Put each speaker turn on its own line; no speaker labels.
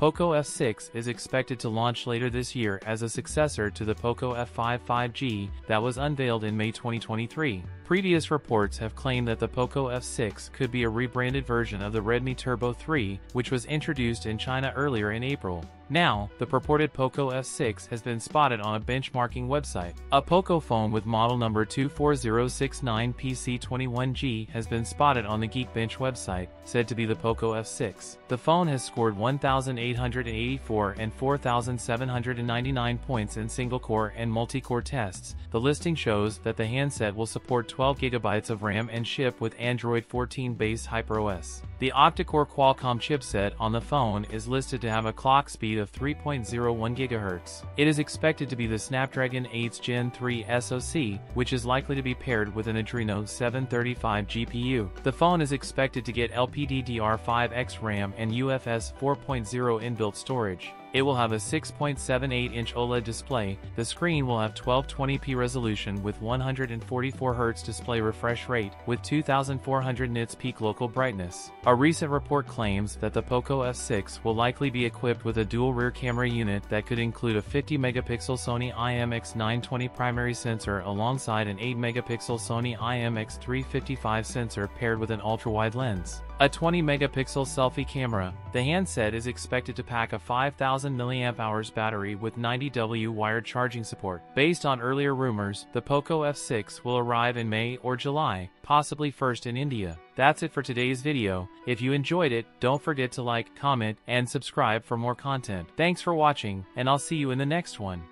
POCO F6 is expected to launch later this year as a successor to the POCO F5 5G that was unveiled in May 2023. Previous reports have claimed that the POCO F6 could be a rebranded version of the Redmi Turbo 3, which was introduced in China earlier in April. Now, the purported POCO F6 has been spotted on a benchmarking website. A POCO phone with model number 24069PC21G has been spotted on the Geekbench website, said to be the POCO F6. The phone has scored 1,884 and 4,799 points in single-core and multi-core tests. The listing shows that the handset will support 12 GB of RAM and ship with Android 14-based HyperOS. The octa-core Qualcomm chipset on the phone is listed to have a clock speed of 3.01 GHz. It is expected to be the Snapdragon 8s Gen 3 SoC, which is likely to be paired with an Adreno 735 GPU. The phone is expected to get LPDDR5X RAM and UFS 4.0 inbuilt storage. It will have a 6.78-inch OLED display, the screen will have 1220p resolution with 144Hz display refresh rate, with 2400 nits peak local brightness. A recent report claims that the POCO F6 will likely be equipped with a dual rear camera unit that could include a 50-megapixel Sony IMX920 primary sensor alongside an 8-megapixel Sony IMX355 sensor paired with an ultra-wide lens. A 20-megapixel selfie camera, the handset is expected to pack a 5000 mAh battery with 90W wired charging support. Based on earlier rumors, the POCO F6 will arrive in May or July, possibly first in India. That's it for today's video. If you enjoyed it, don't forget to like, comment, and subscribe for more content. Thanks for watching, and I'll see you in the next one.